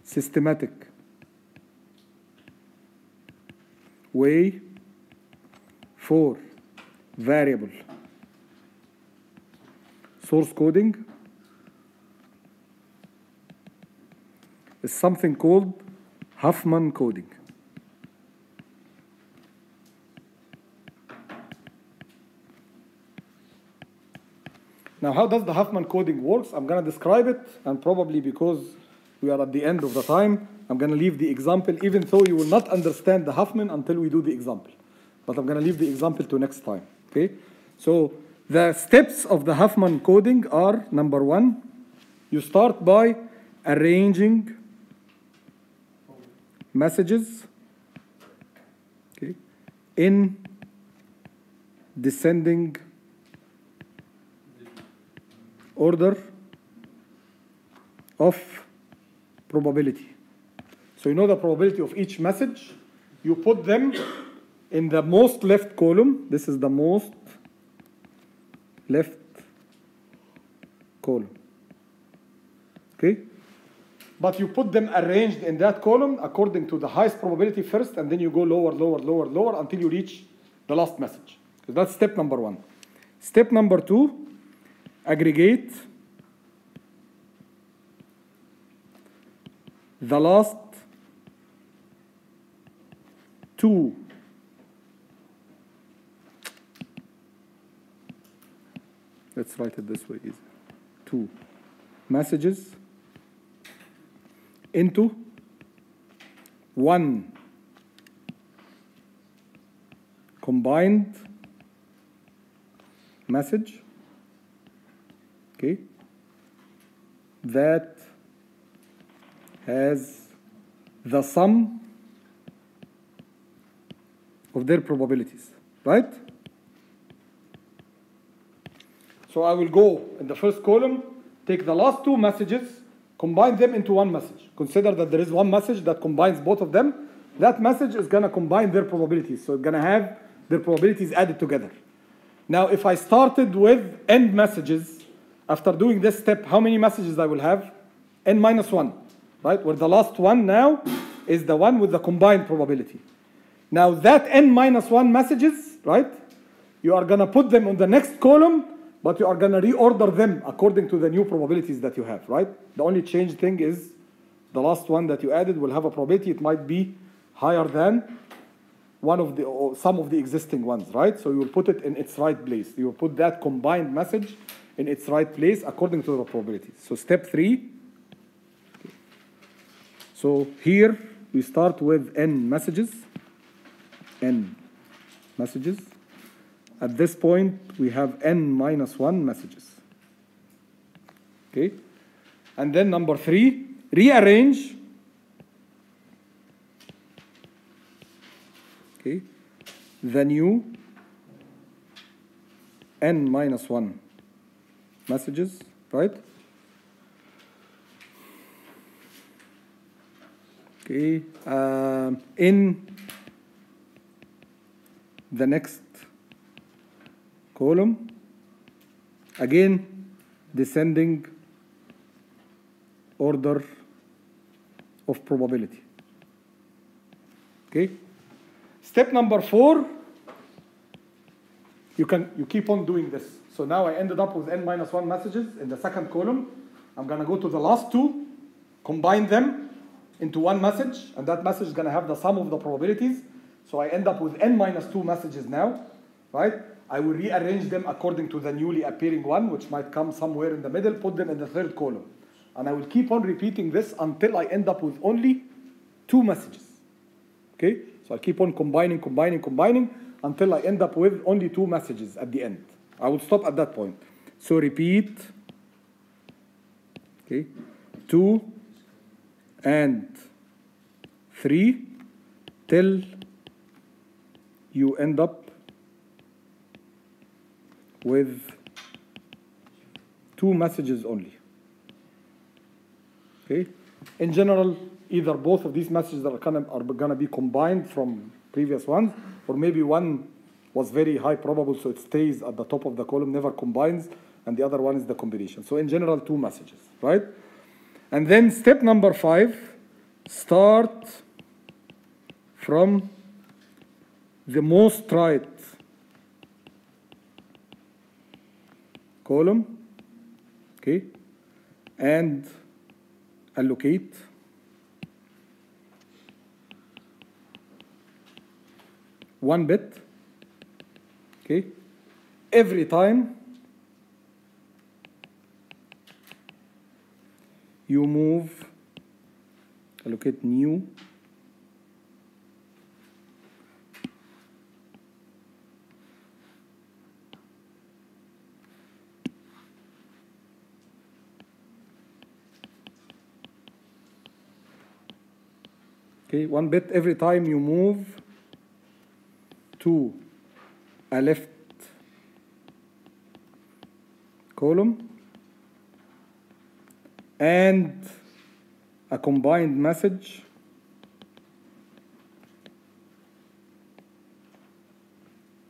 systematic way for variable source coding is something called Huffman coding. Now, how does the Huffman coding works? I'm going to describe it, and probably because we are at the end of the time, I'm going to leave the example, even though you will not understand the Huffman until we do the example. But I'm going to leave the example to next time. Okay? So, the steps of the Huffman coding are number one, you start by arranging messages okay, in descending order of probability. So you know the probability of each message. You put them in the most left column. This is the most left column. Okay? But you put them arranged in that column according to the highest probability first, and then you go lower, lower, lower, lower until you reach the last message. So that's step number one. Step number two, aggregate the last two let's write it this way easy. Two. Messages. Into. One. Combined. Message. Okay. That has the sum of their probabilities right so I will go in the first column, take the last two messages, combine them into one message. Consider that there is one message that combines both of them. That message is going to combine their probabilities. So it's going to have their probabilities added together. Now, if I started with N messages, after doing this step, how many messages I will have? N minus 1, right? Where the last one now is the one with the combined probability. Now, that N minus 1 messages, right? You are going to put them on the next column but you are going to reorder them according to the new probabilities that you have, right? The only change thing is the last one that you added will have a probability. It might be higher than one of the or some of the existing ones, right? So you will put it in its right place. You will put that combined message in its right place according to the probabilities. So step three. So here we start with n messages. n messages. At this point, we have n minus 1 messages. Okay? And then number three, rearrange. Okay? The new n minus 1 messages, right? Okay? Um, in the next column. Again descending order of probability. Okay? Step number four. You can you keep on doing this. So now i ended up with n minus 1 messages in the second column. I'm going to go to the last two combine them into one message and that message is going to have the sum of the probabilities. So i end up with n minus 2 messages now right I will rearrange them according to the newly appearing one, which might come somewhere in the middle, put them in the third column. And I will keep on repeating this until I end up with only two messages. Okay? So I'll keep on combining, combining, combining until I end up with only two messages at the end. I will stop at that point. So repeat. Okay? Two and three till you end up with two messages only. Okay? In general, either both of these messages are gonna, are gonna be combined from previous ones, or maybe one was very high probable, so it stays at the top of the column, never combines, and the other one is the combination. So in general, two messages, right? And then step number five, start from the most right column, okay, and allocate. One bit, okay, every time you move, allocate new Okay, one bit every time you move to a left column and a combined message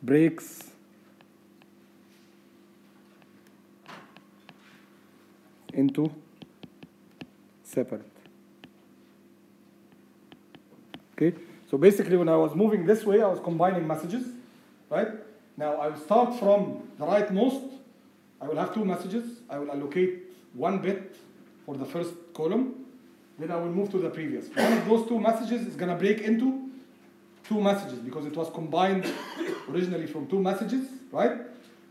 breaks into separate. Okay, so basically when I was moving this way, I was combining messages, right? Now I will start from the rightmost I will have two messages. I will allocate one bit for the first column. Then I will move to the previous. One of those two messages is going to break into two messages because it was combined originally from two messages, right?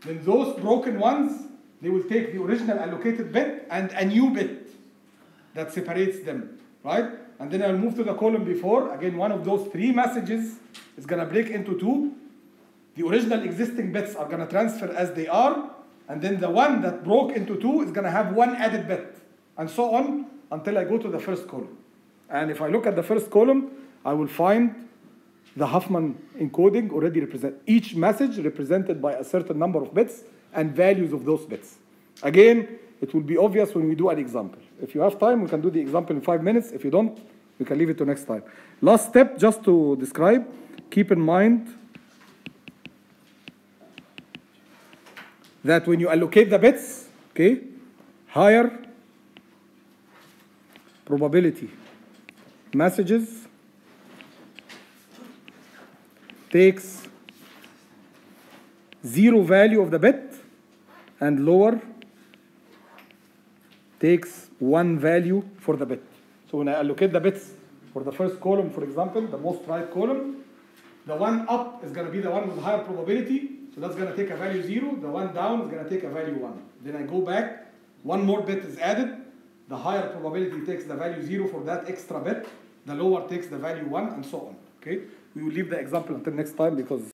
Then those broken ones, they will take the original allocated bit and a new bit that separates them, right? And then I'll move to the column before. Again, one of those three messages is going to break into two. The original existing bits are going to transfer as they are, and then the one that broke into two is going to have one added bit, and so on until I go to the first column. And if I look at the first column, I will find the Huffman encoding already represent each message represented by a certain number of bits and values of those bits. Again, it will be obvious when we do an example. If you have time, we can do the example in five minutes. If you don't, we can leave it to next time. Last step, just to describe, keep in mind that when you allocate the bits, okay, higher probability messages takes zero value of the bit and lower takes one value for the bit. So when I allocate the bits for the first column, for example, the most right column, the one up is going to be the one with higher probability, so that's going to take a value zero. The one down is going to take a value one. Then I go back, one more bit is added. The higher probability takes the value zero for that extra bit. The lower takes the value one, and so on. Okay, we will leave the example until next time because.